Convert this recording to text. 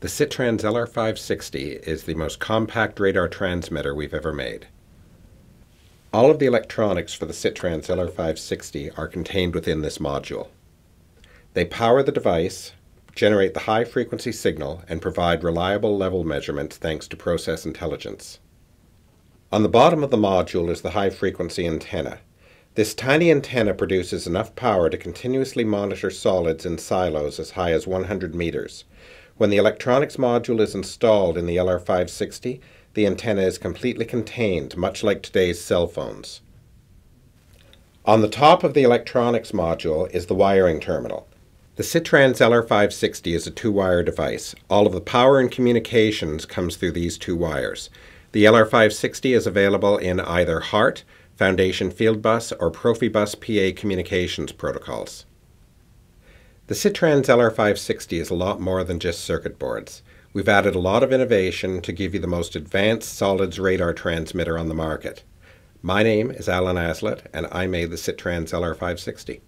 The Sitrans LR560 is the most compact radar transmitter we've ever made. All of the electronics for the Sitrans LR560 are contained within this module. They power the device, generate the high frequency signal, and provide reliable level measurements thanks to process intelligence. On the bottom of the module is the high frequency antenna. This tiny antenna produces enough power to continuously monitor solids in silos as high as 100 meters. When the electronics module is installed in the LR560, the antenna is completely contained, much like today's cell phones. On the top of the electronics module is the wiring terminal. The Sitrans LR560 is a two-wire device. All of the power and communications comes through these two wires. The LR560 is available in either HART, Foundation Fieldbus, or Profibus PA communications protocols. The Sitrans LR560 is a lot more than just circuit boards. We've added a lot of innovation to give you the most advanced solids radar transmitter on the market. My name is Alan Aslett, and I made the Sitrans LR560.